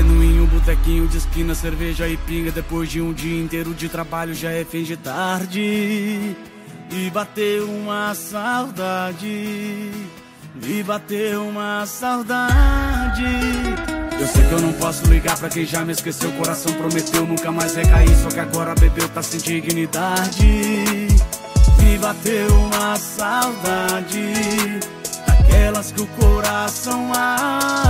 um botequinho de esquina, cerveja e pinga. Depois de um dia inteiro de trabalho, já é fim de tarde. E bateu uma saudade. Me bateu uma saudade. Eu sei que eu não posso ligar pra quem já me esqueceu. O coração prometeu nunca mais recair. Só que agora bebeu, tá sem dignidade. Me bateu uma saudade. Daquelas que o coração arde.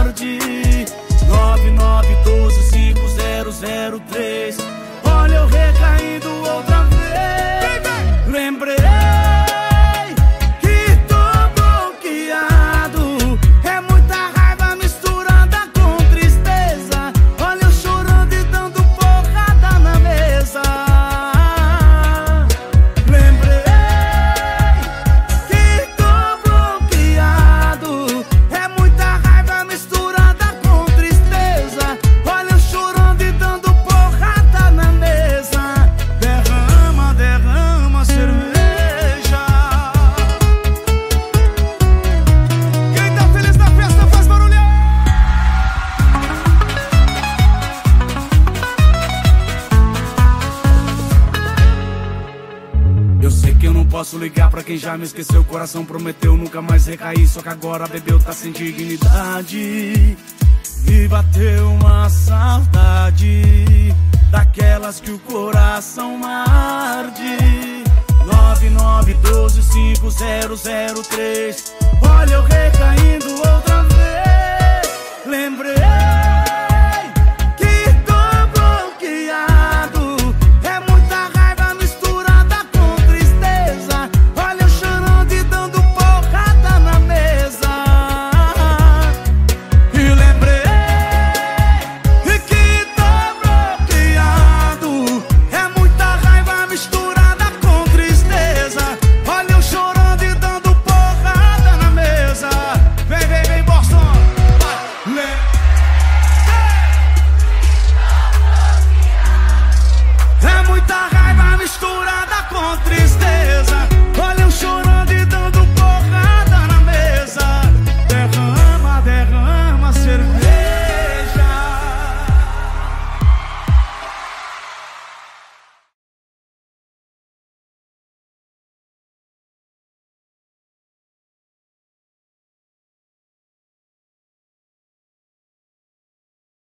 Posso ligar pra quem já me esqueceu. O coração prometeu nunca mais recair. Só que agora bebeu, tá sem dignidade. E bateu uma saudade daquelas que o coração arde. 99125003. Olha eu recaindo outra vez. Lembrei tá me misturada.